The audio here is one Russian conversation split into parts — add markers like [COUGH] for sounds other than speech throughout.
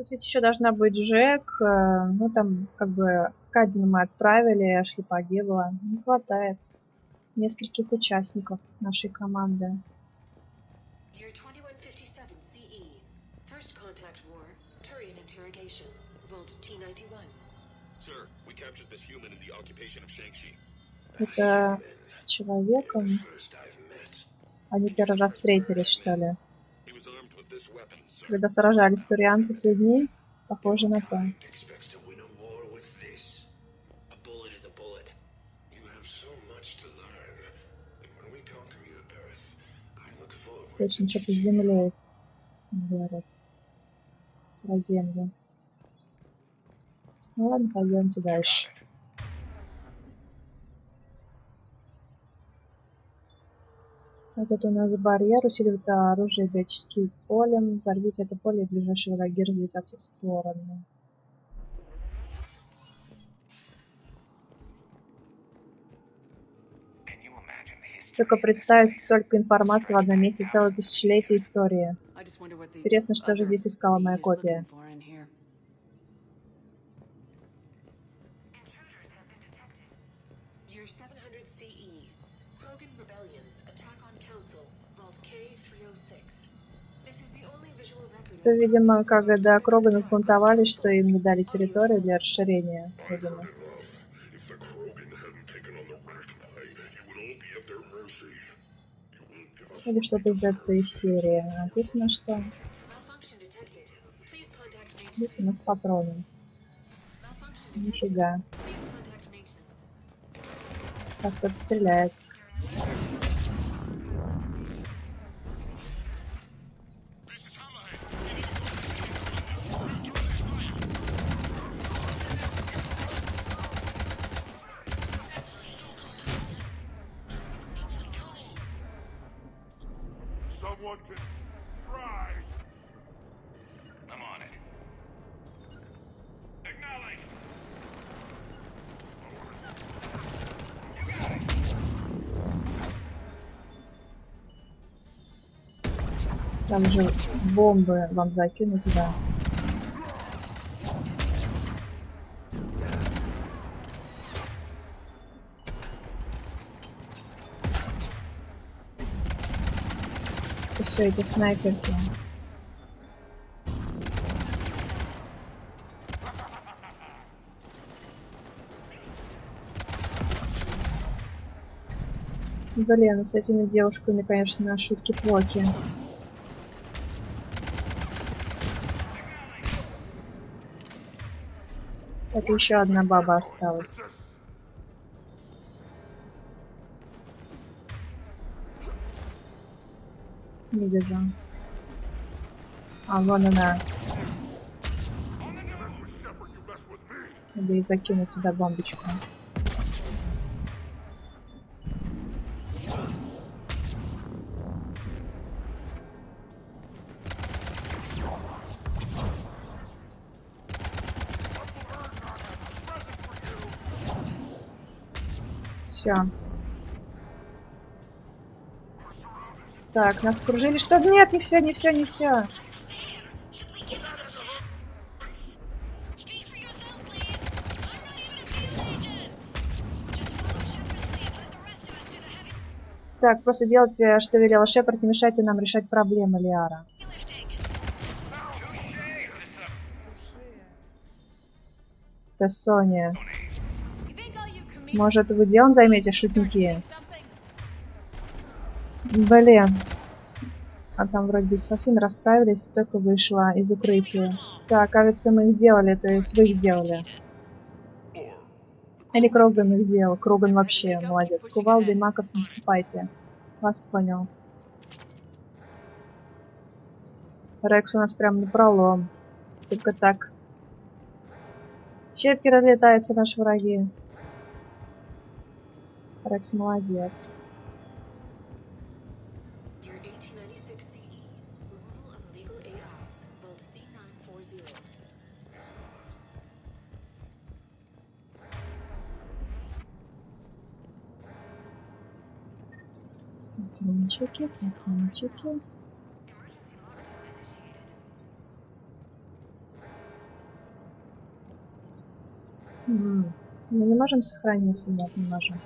Тут ведь еще должна быть Джек. Э, ну, там, как бы, Кадина мы отправили, Эшли погибла. Не хватает нескольких участников нашей команды. Это с человеком. Они первый раз встретились, что ли? Когда сражались турианцы с людьми? Похоже на то. Точно, что-то с землей говорят. Про землю. Ну ладно, пойдемте дальше. Это у нас барьер, усиливает оружие биотическим полем. Взорвите это поле, и ближайшие враги разлетятся в history? Только представить только информацию в одном месте целое тысячелетие истории. Интересно, что же здесь искала моя копия. Looking for in here. Year 700 CE. E. Krogan rebellions attack on council. Vault K306. This is the only visual record. То, видимо, когда Кроганы сбунтовались, что им не дали территорию для расширения, видимо. Или что-то из этой серии. А здесь у нас что? Здесь у нас патроны. Нифига. Так, кто-то стреляет. Там же бомбы вам закинут туда. Все эти снайперки. Блин, с этими девушками, конечно, шутки плохи. Так, еще одна баба осталась. Не вижу. А, вон она. Надо и закинуть туда бомбочку. Все. Так, нас окружили. Что? Нет, не все, не все, не все. Так, просто делайте, что велела Шепард, не мешайте нам решать проблемы, Лиара. Это Соня. Может, вы делом займетесь, шутники? Блин. А там вроде бы со всеми расправились, только вышла из укрытия. Так, кажется, мы их сделали, то есть вы их сделали. Или Кроган их сделал. Кроган вообще молодец. Кувалда и Маков, не вступайте. Вас понял. Рекс у нас прям на пролом. Только так. Щепки разлетаются наши враги. Рекс молодец. патрончики, патрончики. Угу. Мы не можем сохраниться, нет, не можем.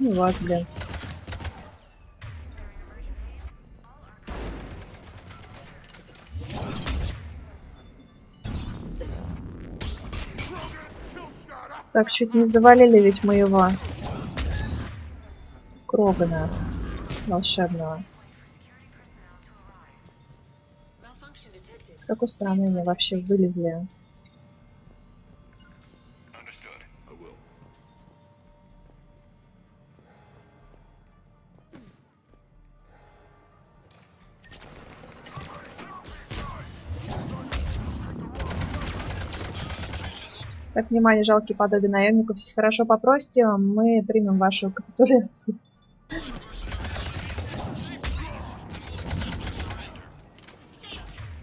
Ну ладно, блин. Так, чуть не завалили ведь моего Крогана волшебного. С какой стороны они вообще вылезли? Внимание, жалкие подобие наемников. Если хорошо попросите, мы примем вашу капитуляцию.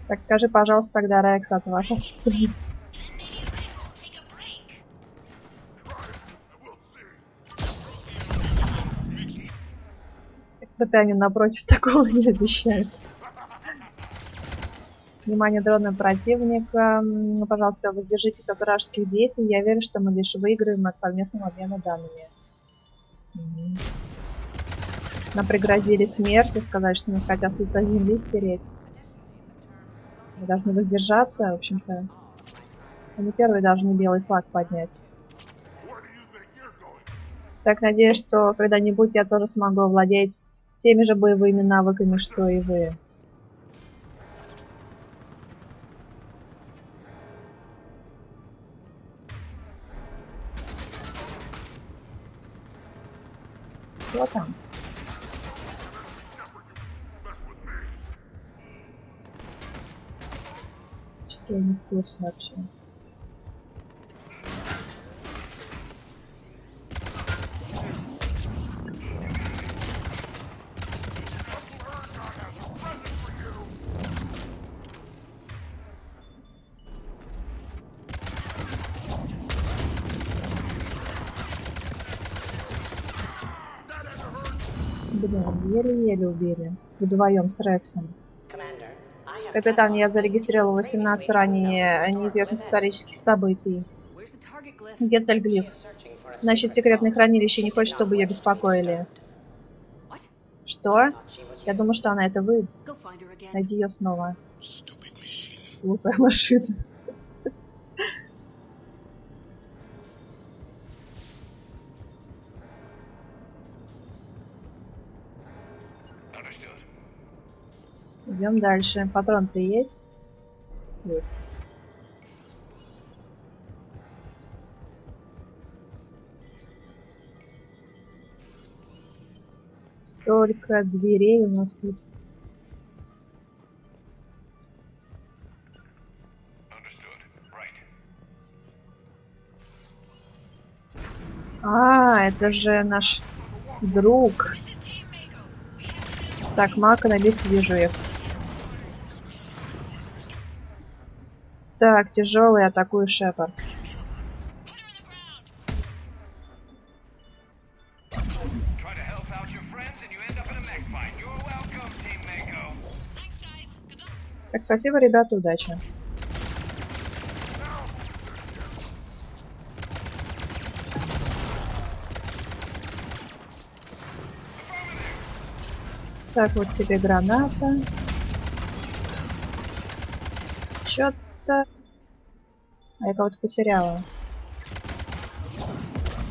Так, скажи, пожалуйста, тогда Рекс от вас break. Пытание напротив такого не обещают. Внимание, дроны противника. Пожалуйста, воздержитесь от вражеских действий. Я верю, что мы лишь выиграем от совместного обмена данными. Мгм. Нам пригрозили смертью, сказать, что нас хотят с лица земли стереть. Мы должны воздержаться, в общем-то. Они первые должны белый флаг поднять. Так, надеюсь, что когда-нибудь я тоже смогу овладеть теми же боевыми навыками, что и вы. Кто там? Что я не в курсе вообще. Блин, еле-еле убили. Вдвоем с Рексом. Капитан, я зарегистрировал 18 ранее неизвестных исторических событий. Где цель глиф? Значит, секретное хранилище не хочет, чтобы ее беспокоили. Что? Я думаю, что она это вы. Найди ее снова. Глупая машина. Идем дальше. Патрон-то есть? Есть. Столько дверей у нас тут. А, это же наш друг. Так, Мака, надеюсь, вижу их. Thanks, guys. Good luck. Так, спасибо, ребята, удачи. Так, вот тебе граната. Чё-то... А я кого-то потеряла.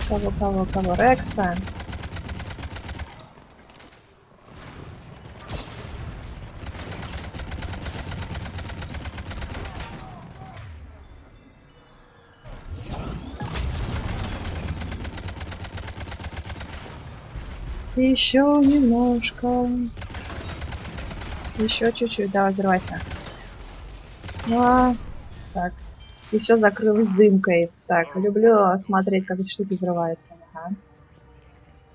Кого, кого, кого? Рекса. Еще немножко. Еще чуть-чуть. Давай, взрывайся. Ну, а, так. И все закрылось дымкой. Так, люблю смотреть, как эти штуки взрываются. Ага.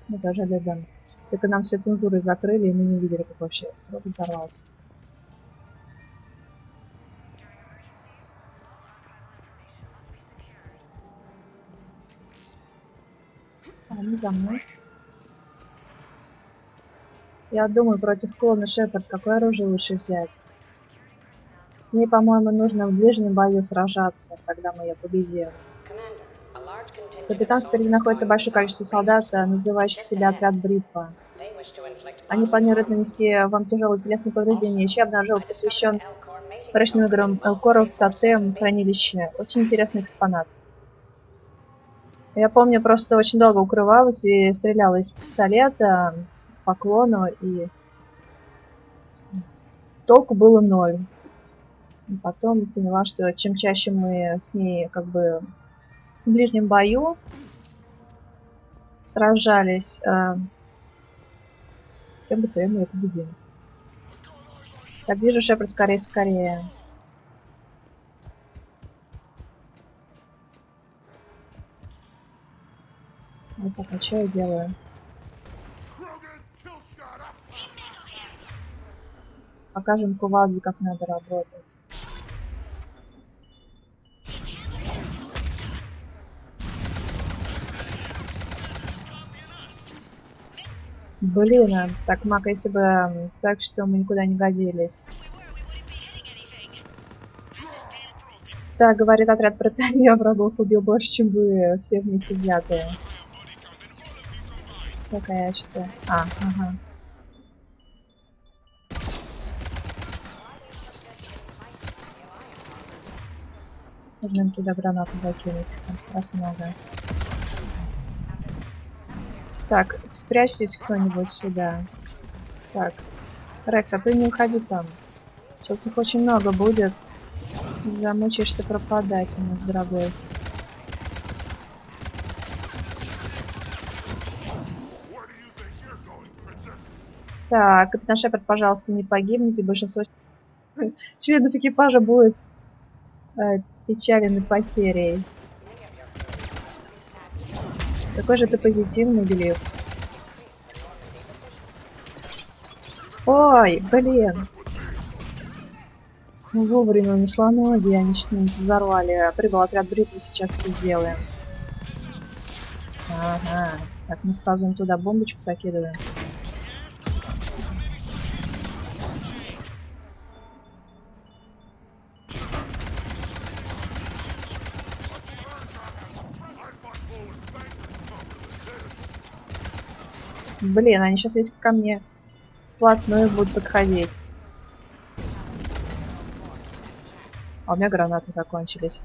Мы тоже любим. Только нам все цензурой закрыли, и мы не видели, как вообще робот взорвался. Они за мной. Я думаю, против клона Шепард какое оружие лучше взять? С ней, по-моему, нужно в ближнем бою сражаться, тогда мы ее победим. Капитан, впереди находится большое количество солдат, э, называющих себя отряд Бритва. Они планируют нанести вам тяжелые телесные повреждения. Еще обнаружил посвящен прочным играм Элкоров Тотем хранилище. Очень интересный экспонат. Я помню, просто очень долго укрывалась и стреляла из пистолета по клону, и толку было ноль. Потом поняла, что чем чаще мы с ней как бы в ближнем бою сражались, э, тем быстрее мы ее победим. Так, вижу, Шепард скорее, скорее. Вот так, а что я делаю? Покажем Кувалде, как надо работать. Блин, а так, Мак, если бы так, что мы никуда не годились. Так, говорит отряд протания, врагов убил больше, чем вы все вместе взятые. Так, а я что? А, ага. Нужно им туда гранату закинуть. Раз много. Так, спрячьтесь кто-нибудь сюда. Так. Рекс, а ты не уходи там. Сейчас их очень много будет. Замучишься пропадать у нас, дорогой. Так, капитан Шепард, пожалуйста, не погибните. Большинство [LAUGHS] членов экипажа будет э, печалены потерей. Какой же ты позитивный, Глеб. Ой, блин. Вовремя унесла ноги, они что-нибудь взорвали. Прибыл отряд бритвы, сейчас все сделаем. Ага. Так, мы сразу им туда бомбочку закидываем. Блин, они сейчас ведь ко мне вплотную будут подходить. А у меня гранаты закончились.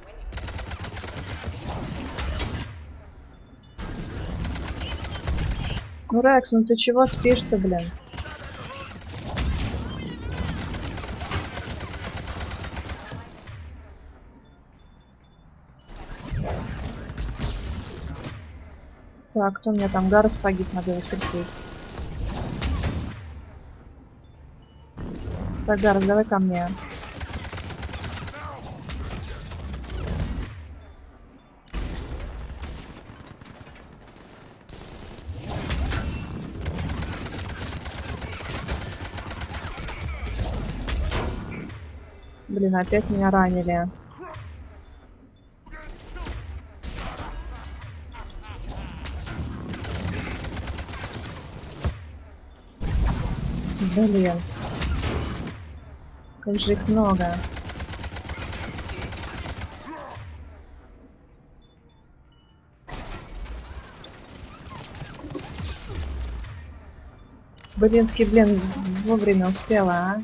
Ну, Рекс, ну ты чего спишь-то, блин? Так, кто у меня там? Гарус погиб, надо воскресить. Так, Гарус, давай ко мне. Блин, опять меня ранили. Блин. Как же их много. Блинский, блин, вовремя успела, а?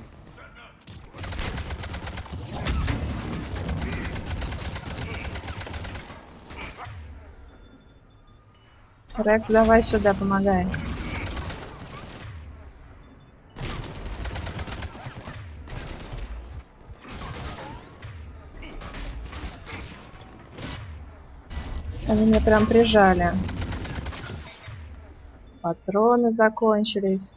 Рекс, давай сюда, помогай. Они меня прям прижали. Патроны закончились.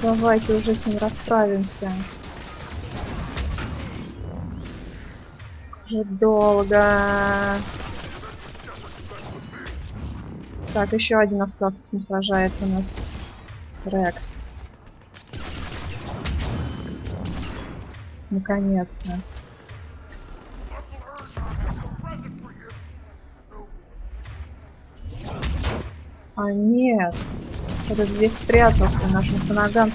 Давайте уже с ним расправимся. Уже долго. Так, еще один остался, с ним сражается у нас. Рекс. Наконец-то. А нет. Этот здесь спрятался, нашим по ногам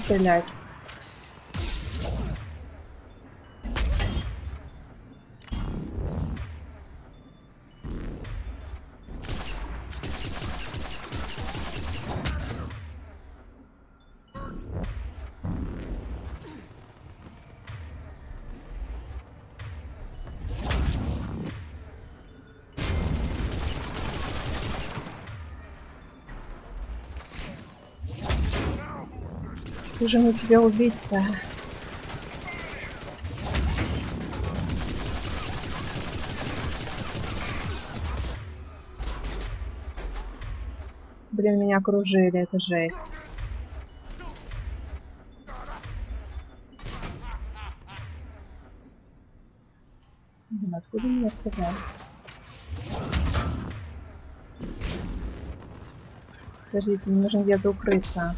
Как же мне тебя убить-то? Блин, меня окружили, это жесть. Откуда меня стреляют? Подождите, мне нужно где-то укрыться.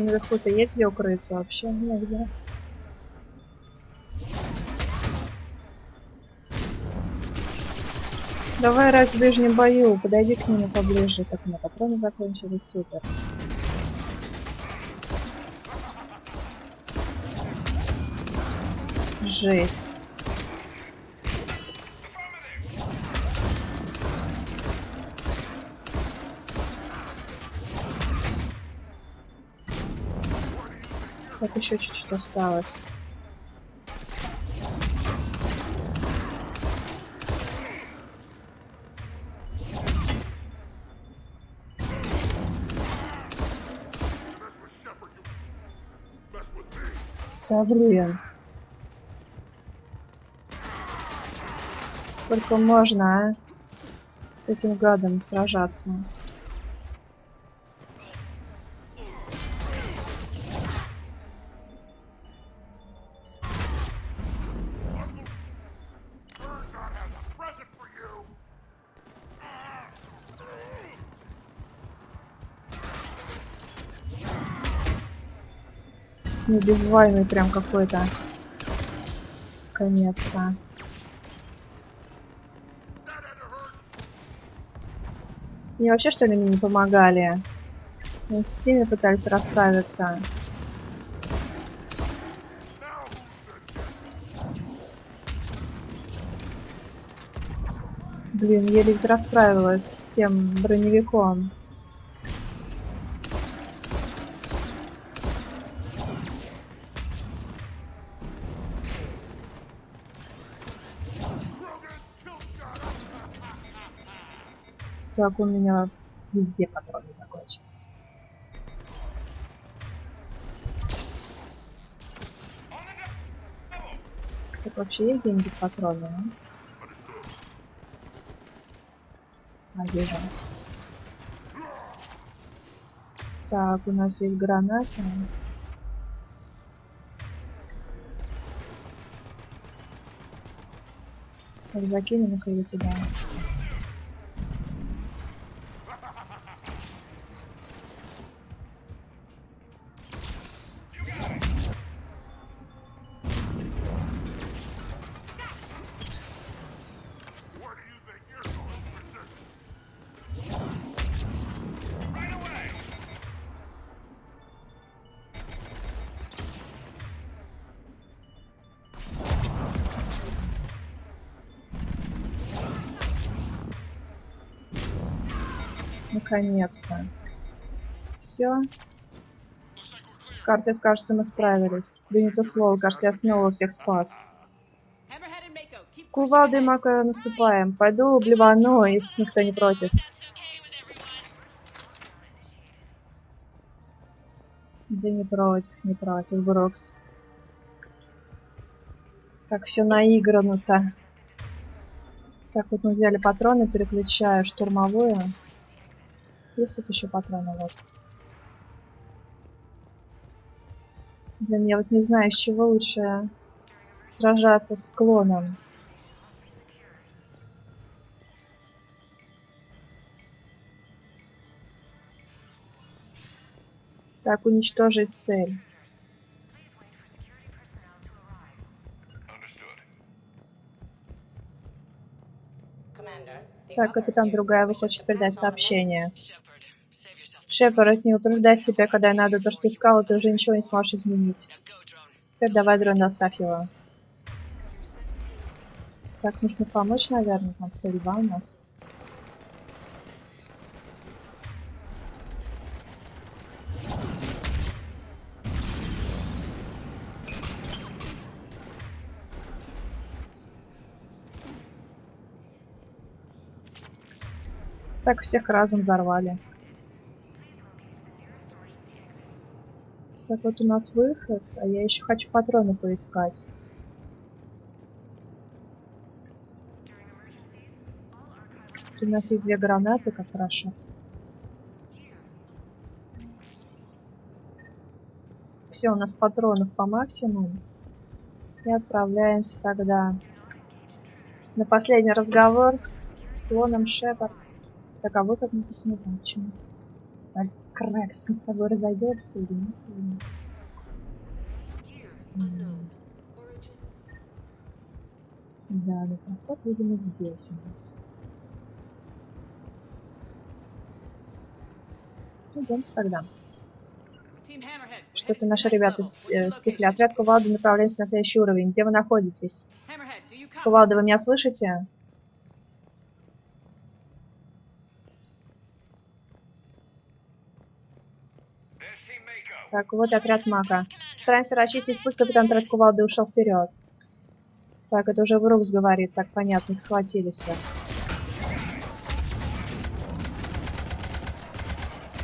Там наверху-то есть где укрыться? Вообще негде. Давай играть в ближнем бою, подойди к нему поближе. Так, у меня патроны закончились, супер. Жесть. Еще чуть-чуть осталось. Да блин. Сколько можно, а? С этим гадом сражаться. Неубиваемый прям какой-то. Конец-то. Мне вообще что ли мне не помогали? Мы с теми пытались расправиться. Блин, еле расправилась с тем броневиком. Так, у меня везде патроны закончились. Так, вообще есть где-нибудь патроны? а? А, вижу. Так, у нас есть граната. Так, закинем ее туда. Наконец-то. Все. Карты, кажется, мы справились. Да не то слово, кажется, я снова всех спас. Кувалды и Мака наступаем. Пойду блевану, если никто не против. Да не против, не против, Брокс. Как все наиграно-то. Так, вот мы взяли патроны, переключаю штурмовую. Есть тут еще патроны, вот. Блин, я вот не знаю, с чего лучше сражаться с клоном. Так, уничтожить цель. Так, капитан другая, вы хочет передать сообщение. Шепард, не утруждай себя, когда надо то, что искал, и ты уже ничего не сможешь изменить. Теперь давай, дрон, оставь его. Так, нужно помочь, наверное, там стрельба у нас. Так, всех разом взорвали. Так, вот у нас выход, а я еще хочу патроны поискать. У нас есть две гранаты, как хорошо. Все, у нас патронов по максимуму. И отправляемся тогда на последний разговор с, с клоном Шепард. Так, а выход написано там почему-то. Так, Крекс, мы с тобой разойдемся, или нет? Да, ну проход, видимо, здесь у нас. Идемте тогда. Что-то наши ребята с- э, стихли. Отряд Кувалды направляемся на следующий уровень. Где вы находитесь? Кувалда, вы меня слышите? Так, вот отряд Мака. Стараемся расчистить путь, капитан отряд Кувалды ушел вперед. Так, это уже Брукс говорит. Так, понятно, их схватили все.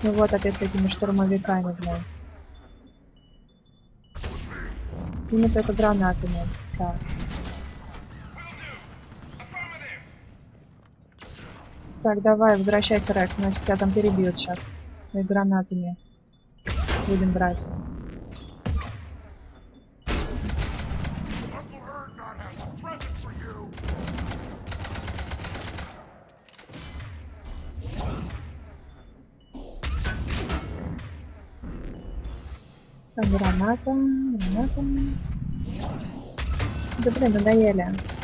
Ну вот опять с этими штурмовиками, блин. С ними только гранатами. Так. Так, давай, возвращайся, Рекс, значит тебя там перебьют сейчас. И гранатами you. Так, граната, граната. Да блин, надоели.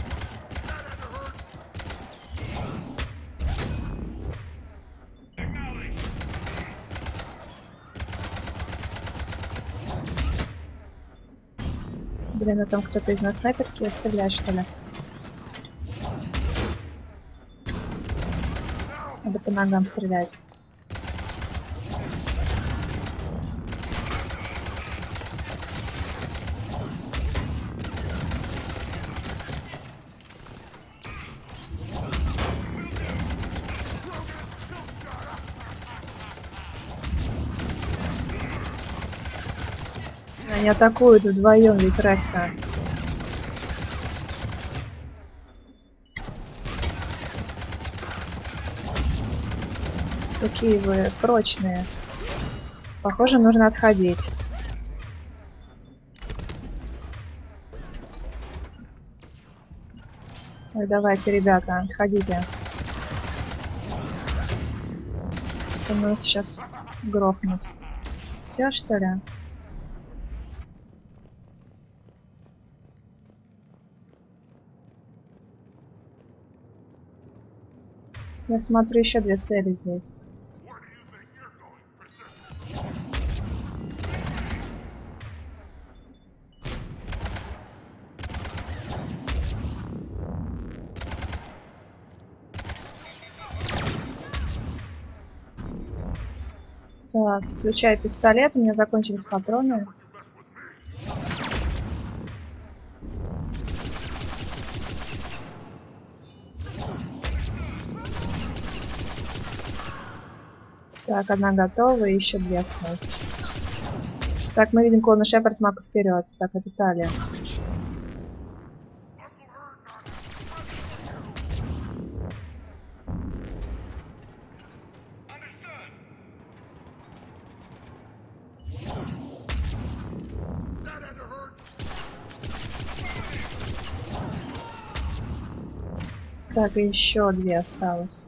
Блин, а там кто-то из нас снайперки стреляет, что ли? Надо по ногам стрелять. Они атакуют вдвоем ведь Рекса. Какие вы прочные. Похоже, нужно отходить. Ой, давайте, ребята, отходите. Нас сейчас грохнут. Все, что ли? Я смотрю еще две цели здесь. Так, включаю пистолет, у меня закончились патроны. Так, одна готова, и еще две осталось. Так, мы видим клона Шепард Мака вперед. Так, это Талия. Так, и еще две осталось.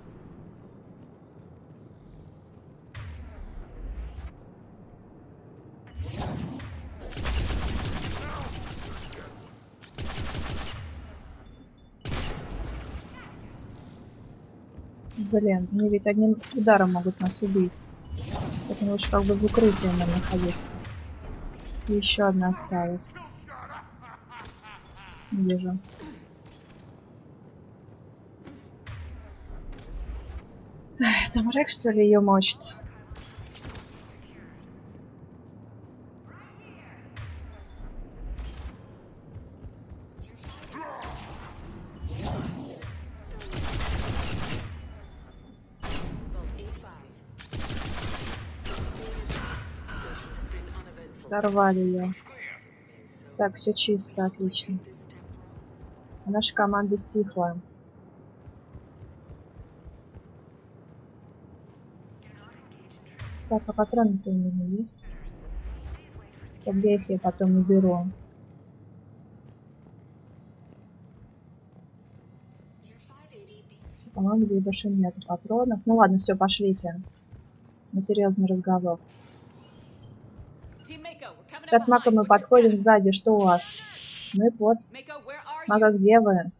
Блин, они ведь одним ударом могут нас убить. Поэтому лучше как бы в укрытии нам находиться. И еще одна осталась. Вижу. Эх, Там Рекс, что ли, ее мочит? Взорвали ее. Так, все чисто, отлично. Наша команда стихла. Так, а патроны-то у меня есть? Так где их я потом уберу? You're 580. Всё, По-моему, здесь больше нету патронов. Ну ладно, все, пошлите. На серьезный разговор. Чат Мака, мы подходим сзади. Что у вас? Мы под. Мага, где вы?